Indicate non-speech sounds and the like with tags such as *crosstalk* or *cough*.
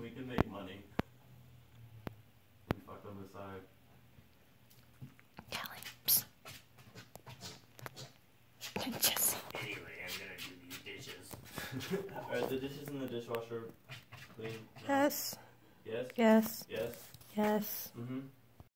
We can make money. We fucked on the side. Kelly. Psst. Jesse. Anyway, I'm gonna do these dishes. *laughs* Are the dishes in the dishwasher clean? Yes. Yes? Yes. Yes? Yes. Mm-hmm.